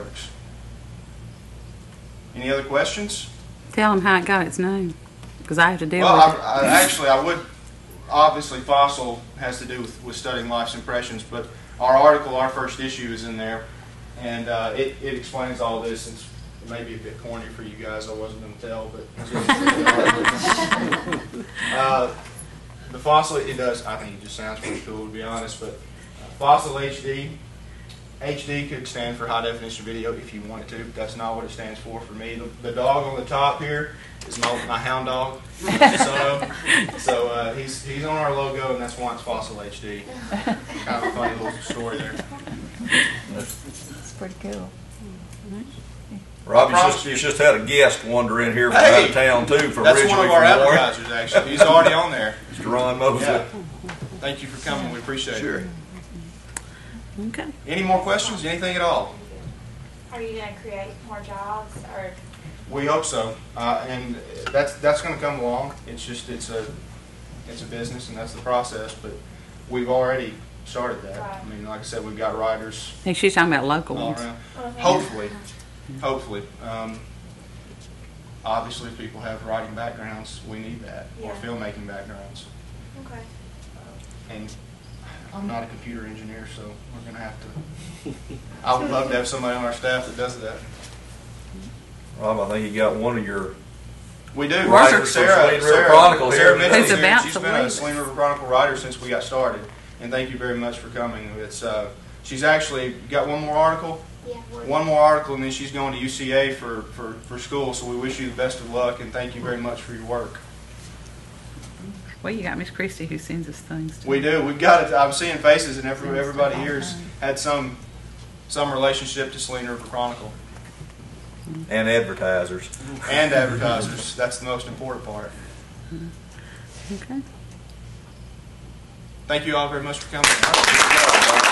works. Any other questions? Tell them how it got its name, because I have to deal Well, with I, it. I, actually, I would, obviously fossil has to do with, with studying life's impressions, but our article, our first issue is in there, and uh, it, it explains all this. It's maybe a bit corny for you guys, I wasn't going to tell, but. uh, the fossil, it does, I think it just sounds pretty cool to be honest, but uh, fossil HD, HD could stand for high definition video if you wanted to. That's not what it stands for for me. The, the dog on the top here is my, my hound dog. So, so uh, he's he's on our logo, and that's why it's Fossil HD. Kind of a funny little story there. It's pretty cool. Rob, you just, you. you just had a guest wander in here from Hey! out of town too, from That's originally one of our advertisers, actually. He's already on there. Mr. Ron Mosley. Yeah. Thank you for coming. We appreciate Sure. it. Okay. Any more questions? Anything at all? Are you gonna create more jobs or? We hope so, uh, and that's that's going to come along. It's just it's a it's a business, and that's the process. But we've already started that. I mean, like I said, we've got riders I think she's talking about local all ones. around. Hopefully, hopefully. Um, obviously, if people have writing backgrounds, we need that, or filmmaking backgrounds. Okay. Uh, and I'm not a computer engineer, so we're going to have to. I would love to have somebody on our staff that does that. Rob, I think you got one of your, We do. Writer Right, for Sarah, River Sarah, Chronicle Sarah here. Mitchell's Who's here. about She's to been a leave. Saline River Chronicle writer since we got started, and thank you very much for coming. It's uh, she's actually got one more article, Yeah. one more article, and then she's going to UCA for, for, for school. So we wish you the best of luck, and thank you very much for your work. Well, you got Miss Christie who sends us things. Too. We do. We've got it. I'm seeing faces, and every, everybody here's had some some relationship to Saline River Chronicle mm-hmm. and advertisers. and advertisers. That's the most important part. Mm-hmm. Okay. Thank you all very much for coming.